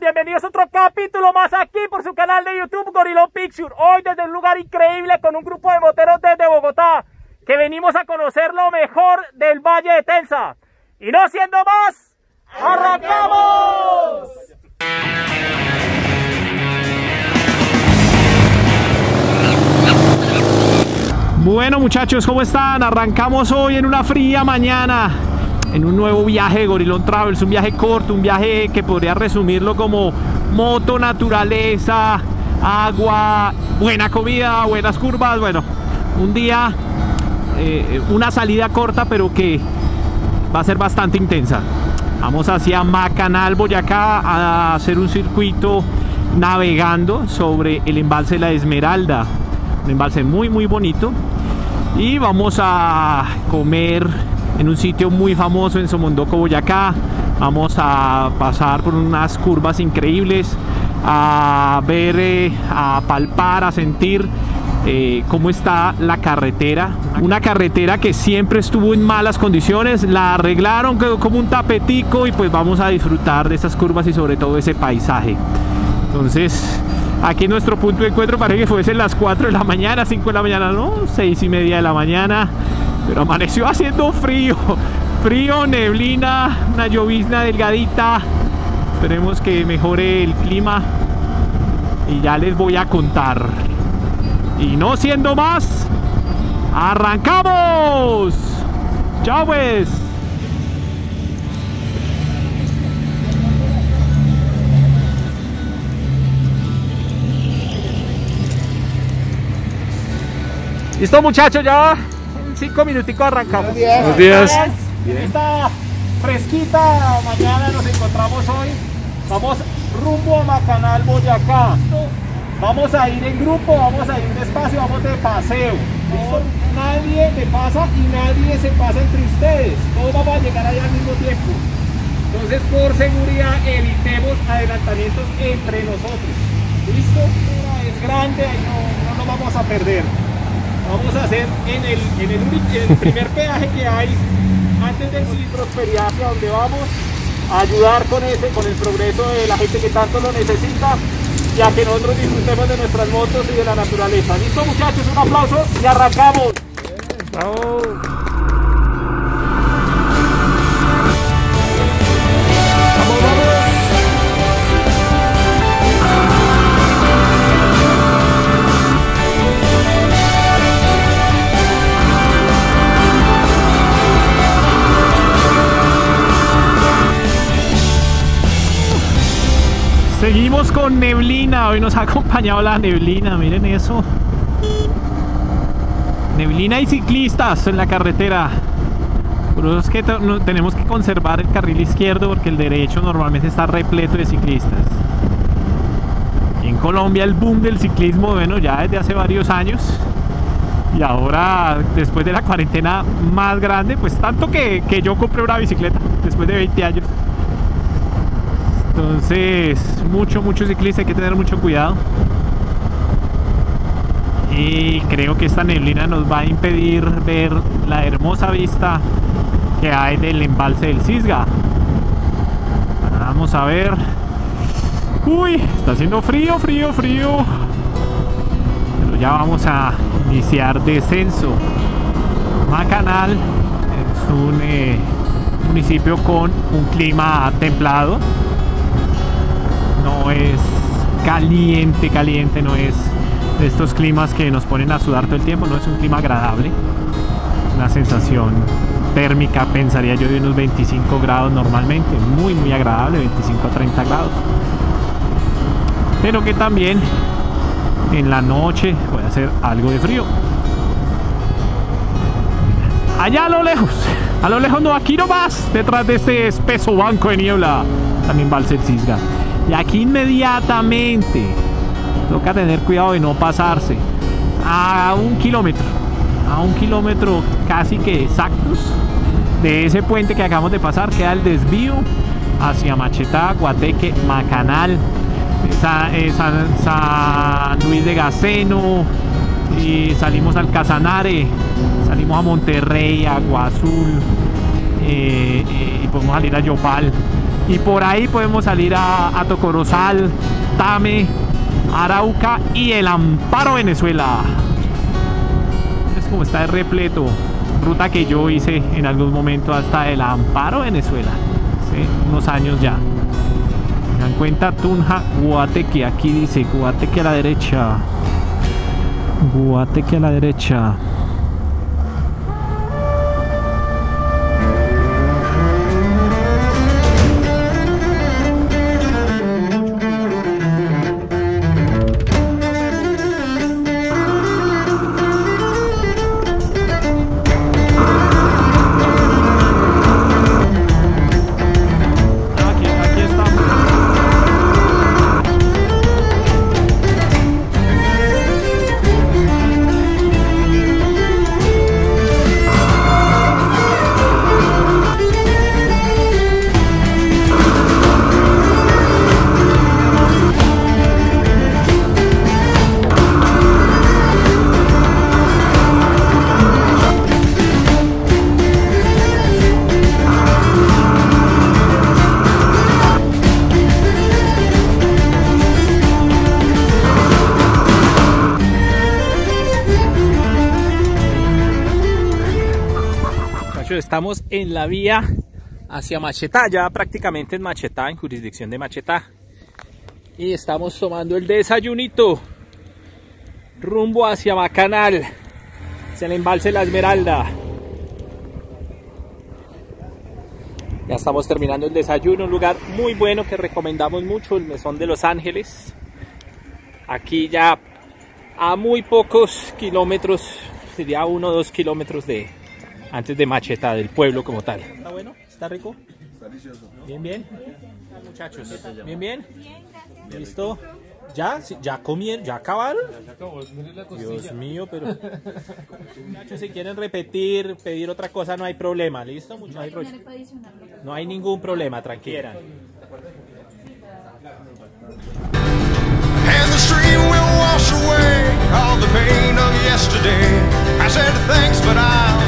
bienvenidos a otro capítulo más aquí por su canal de YouTube Gorilón Picture. Hoy desde un lugar increíble con un grupo de moteros desde Bogotá que venimos a conocer lo mejor del Valle de Tensa. Y no siendo más, ¡arrancamos! Bueno muchachos, ¿cómo están? Arrancamos hoy en una fría mañana en un nuevo viaje de Gorilón Travels, un viaje corto, un viaje que podría resumirlo como moto, naturaleza, agua, buena comida, buenas curvas, bueno, un día, eh, una salida corta pero que va a ser bastante intensa. Vamos hacia Macanal, Boyacá, a hacer un circuito navegando sobre el embalse de la Esmeralda, un embalse muy muy bonito y vamos a comer en un sitio muy famoso en Somondoco, Boyacá. Vamos a pasar por unas curvas increíbles, a ver, eh, a palpar, a sentir eh, cómo está la carretera. Una carretera que siempre estuvo en malas condiciones, la arreglaron, quedó como un tapetico y pues vamos a disfrutar de esas curvas y sobre todo ese paisaje. Entonces, aquí nuestro punto de encuentro parece que fuese las 4 de la mañana, 5 de la mañana, no, 6 y media de la mañana. Pero amaneció haciendo frío, frío, neblina, una llovizna delgadita. Esperemos que mejore el clima y ya les voy a contar. Y no siendo más, ¡arrancamos! ¡Chao pues! ¿Listo muchachos ya? Cinco minuticos arrancamos. Buenos días. Esta fresquita mañana nos encontramos hoy. Vamos rumbo a Macanal, Boyacá. Vamos a ir en grupo, vamos a ir despacio, vamos de paseo. Nadie me pasa y nadie se pasa entre ustedes. Todos vamos a llegar allá al mismo tiempo. Entonces, por seguridad, evitemos adelantamientos entre nosotros. ¿Listo? Es grande, ahí no, no nos vamos a perder vamos a hacer en el, en el, primer peaje que hay antes del Prosperidad hacia donde vamos a ayudar con ese, con el progreso de la gente que tanto lo necesita y a que nosotros disfrutemos de nuestras motos y de la naturaleza. ¿Listo muchachos? Un aplauso y arrancamos. Seguimos con neblina, hoy nos ha acompañado la neblina, miren eso. Neblina y ciclistas en la carretera. Por eso es que tenemos que conservar el carril izquierdo porque el derecho normalmente está repleto de ciclistas. en Colombia el boom del ciclismo, bueno, ya desde hace varios años. Y ahora, después de la cuarentena más grande, pues tanto que, que yo compré una bicicleta después de 20 años. Entonces, mucho, mucho ciclista, hay que tener mucho cuidado. Y creo que esta neblina nos va a impedir ver la hermosa vista que hay del embalse del Cisga. Vamos a ver. Uy, está haciendo frío, frío, frío. Pero ya vamos a iniciar descenso. Macanal es un eh, municipio con un clima templado es caliente, caliente, no es de estos climas que nos ponen a sudar todo el tiempo, no es un clima agradable, una sensación térmica, pensaría yo, de unos 25 grados normalmente, muy, muy agradable, 25 a 30 grados, pero que también en la noche puede hacer algo de frío. Allá a lo lejos, a lo lejos no, aquí no más, detrás de este espeso banco de niebla, también va el Cisga. Y aquí inmediatamente toca tener cuidado de no pasarse. A un kilómetro, a un kilómetro casi que exactos de ese puente que acabamos de pasar, queda el desvío hacia Machetá, Guateque, Macanal, San, Luis de Gaceno, y salimos al Casanare, salimos a Monterrey, Agua Azul, eh, eh, y podemos salir a Yopal Y por ahí podemos salir a, a Tocorozal, Tame, Arauca y el Amparo, Venezuela. Es como está repleto. Ruta que yo hice en algún momento hasta el Amparo, Venezuela. Hace unos años ya. Dan cuenta Tunja, Guateque. Aquí dice Guateque a la derecha. Guateque a la derecha. Estamos en la vía hacia Machetá, ya prácticamente en Machetá, en jurisdicción de Machetá. Y estamos tomando el desayunito rumbo hacia Macanal, hacia el embalse La Esmeralda. Ya estamos terminando el desayuno, un lugar muy bueno que recomendamos mucho, el Mesón de Los Ángeles. Aquí ya a muy pocos kilómetros, sería uno o dos kilómetros de antes de Macheta, del pueblo como tal. ¿Está bueno? ¿Está rico? Está delicioso. Bien, bien. Muchachos, bien, bien. ¿Listo? ¿Ya? ¿Ya comieron? ¿Ya acabaron? Dios mío, pero... Muchachos, si quieren repetir, pedir otra cosa, no hay problema, ¿listo? No hay, no hay ningún problema, tranquila. and the stream will wash away all the pain of yesterday. I said thanks, but I'll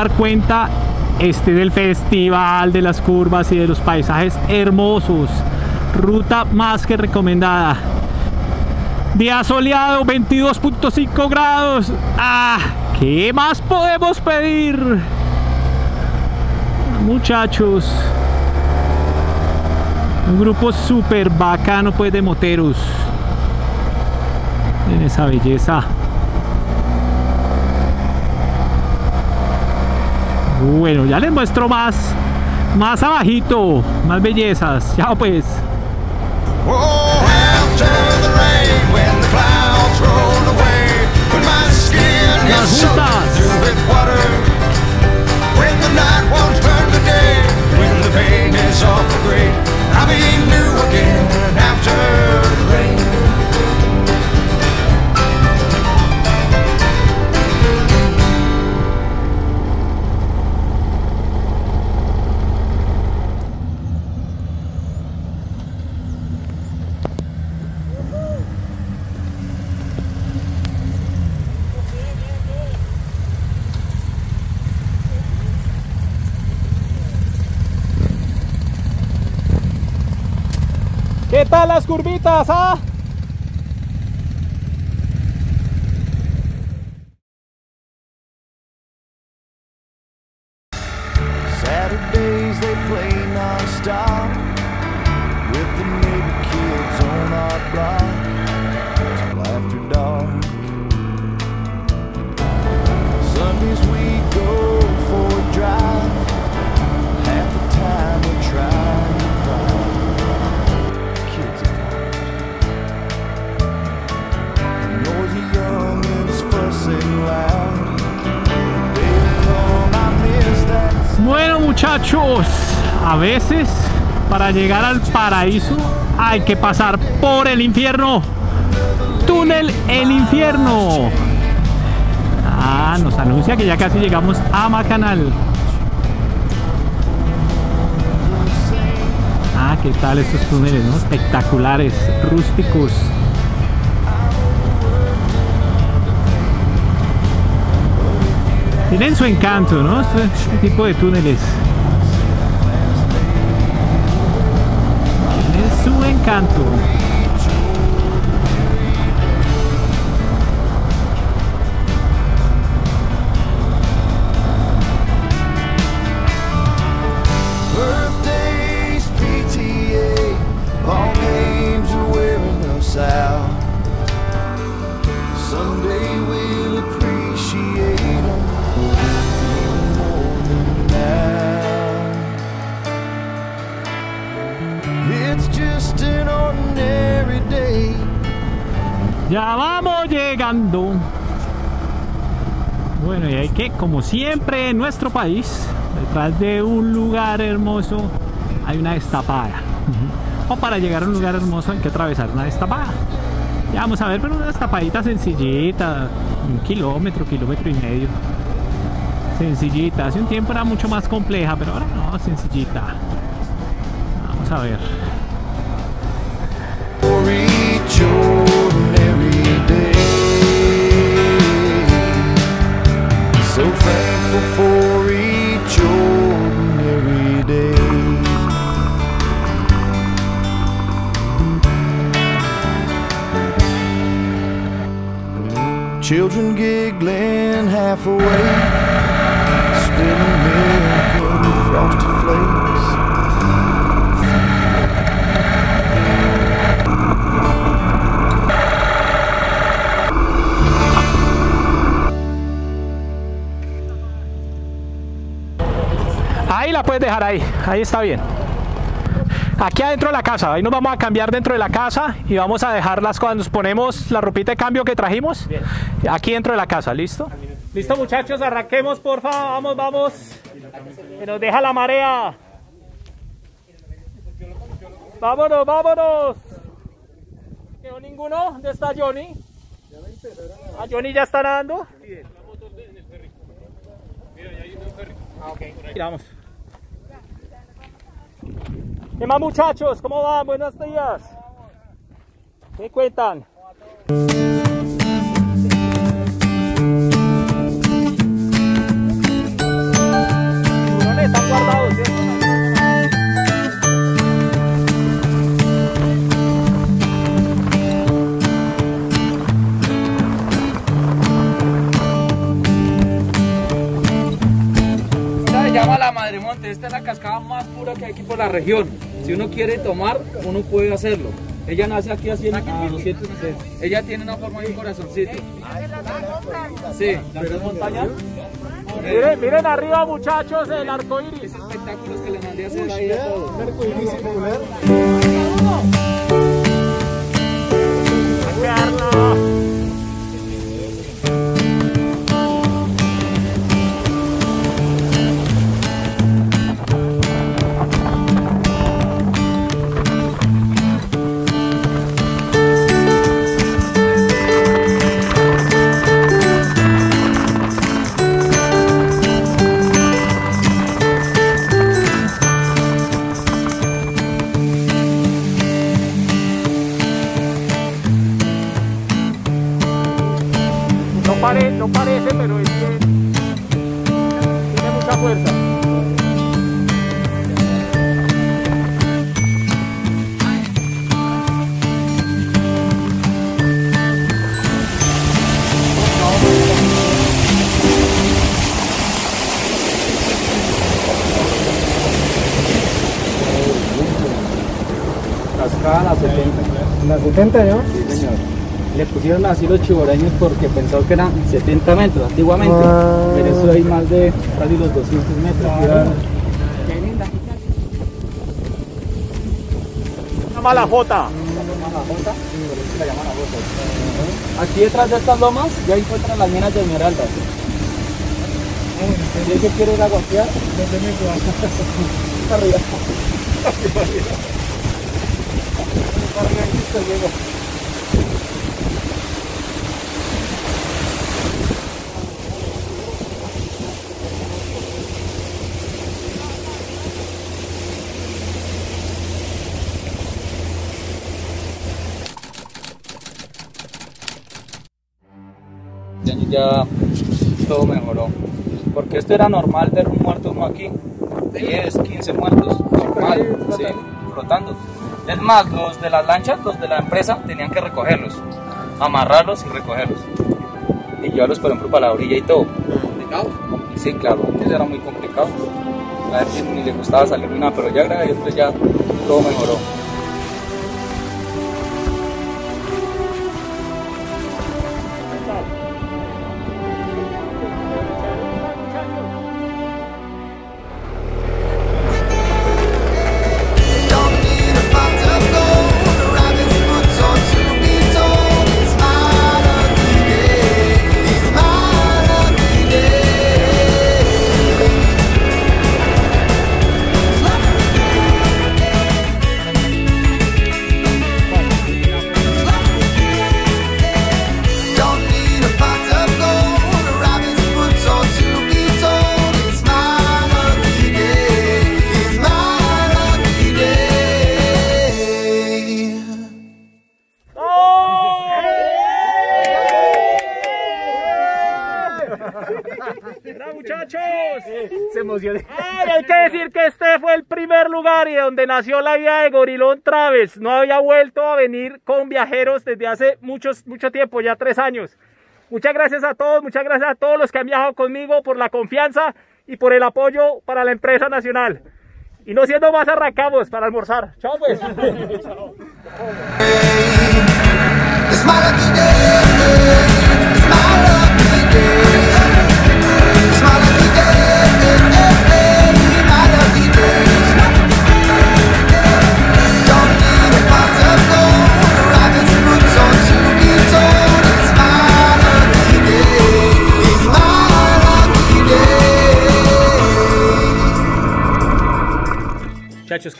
dar cuenta, este es el festival de las curvas y de los paisajes hermosos. Ruta más que recomendada. Día soleado, 22.5 grados. ¡Ah! ¿Qué más podemos pedir? Muchachos. Un grupo súper bacano pues de moteros. En esa belleza. Bueno, ya les muestro más. Más abajito. Más bellezas. Chao pues. Oh, ¿Qué tal las curvitas, ah? Muchachos, a veces para llegar al paraíso hay que pasar por el infierno. Túnel el infierno. Ah, nos anuncia que ya casi llegamos a Macanal. Ah, ¿qué tal estos túneles? Espectaculares, rústicos. Tienen su encanto, ¿no? Este, este tipo de túneles. Ya vamos llegando. Bueno, y hay que, como siempre en nuestro país, detrás de un lugar hermoso hay una destapada. O para llegar a un lugar hermoso hay que atravesar una destapada. Ya vamos a ver, pero una destapadita sencillita, un kilómetro, kilómetro y medio. Sencillita, hace un tiempo era mucho más compleja, pero ahora no, sencillita. Vamos a ver. For each ordinary day. Children giggling half awake, spilling milk and frosted flakes. La puedes dejar ahí, ahí está bien. Aquí adentro de la casa, ahí nos vamos a cambiar dentro de la casa y vamos a dejarlas cuando nos ponemos la ropita de cambio que trajimos. Aquí dentro de la casa, ¿listo? Listo muchachos, arranquemos porfa, vamos, vamos. Que nos deja la marea. Vámonos, vámonos. ¿Quedó ninguno? ¿Dónde está Johnny? ¿Ah, Johnny ya está nadando? Ah, ok. Vamos. ¿Qué más muchachos? ¿Cómo van? Buenos días. ¿Qué cuentan? Aquí por la región. Si uno quiere tomar, uno puede hacerlo. Ella nace aquí así en a 200 Ella tiene una forma de un corazoncito. Sí, pero es montaña. Miren, miren arriba muchachos el arco iris. Espectáculos que le mandé a hacer ahí de todo. Parece, pero es bien. Tiene mucha fuerza. Cascada la 70. La 70, ¿no? Sí. Le pusieron así los chiboreños porque pensó que eran 70 metros antiguamente. Ah. Pero eso hay más de casi los 200 metros. Llama la Jota. Aquí detrás de estas lomas ya encuentran las minas de esmeraldas. ¿Y el que quiere ir a. Arriba, arriba. Ya, ya todo mejoró. Porque esto era normal ver un muerto uno aquí. 10, 15 muertos, normal, sí, flotando. Es más, los de las lanchas, los de la empresa, tenían que recogerlos, amarrarlos y recogerlos. Y llevarlos, por ejemplo, para la orilla y todo. ¿Complicado? Sí, claro, antes era muy complicado. A ver si ni le gustaba salir ni nada, pero ya gracias a Dios, pues ya todo mejoró. ¡Hola, muchachos! Se emocionó. Ay, hay que decir que este fue el primer lugar y donde nació la vida de Gorilón Travels. No había vuelto a venir con viajeros desde hace muchos, mucho tiempo, ya tres años. Muchas gracias a todos, muchas gracias a todos los que han viajado conmigo por la confianza y por el apoyo para la empresa nacional. Y no siendo más, arrancamos para almorzar. Chao pues. It's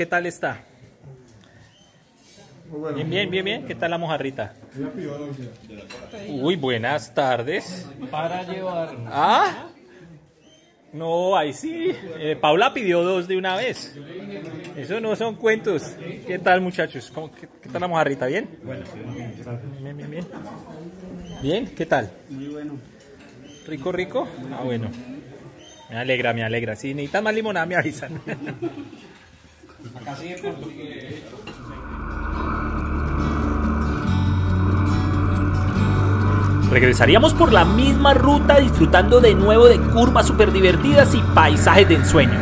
¿qué tal está? Bien, bien, bien, bien. ¿Qué tal la mojarrita? Uy, buenas tardes. Para llevar. ¿Ah? No, ahí sí. Eh, Paula pidió dos de una vez. Eso no son cuentos. ¿Qué tal, muchachos? ¿Cómo- qué, qué tal la mojarrita? ¿Bien? Bien, bien, bien. ¿Bien? ¿Qué tal? Muy bueno. ¿Rico, rico? Ah, bueno. Me alegra, me alegra. Si necesitan más limonada, me avisan. Acá Regresaríamos por la misma ruta disfrutando de nuevo de curvas súper divertidas y paisajes de ensueño.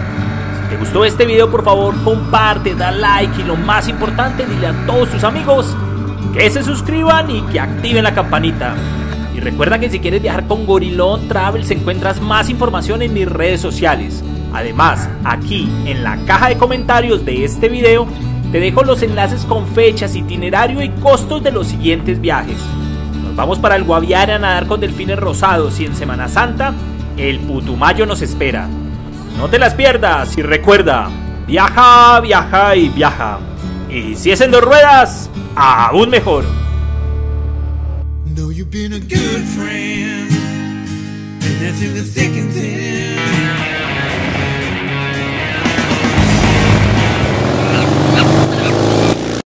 Si te gustó este video, por favor, comparte, da like y lo más importante, dile a todos tus amigos que se suscriban y que activen la campanita. Y recuerda que si quieres viajar con Gorilón Travels encuentras más información en mis redes sociales. Además, aquí en la caja de comentarios de este video te dejo los enlaces con fechas, itinerario y costos de los siguientes viajes. Nos vamos para el Guaviare a nadar con delfines rosados y en Semana Santa el Putumayo nos espera. No te las pierdas y recuerda, viaja, viaja y viaja. Y si es en dos ruedas, aún mejor. A.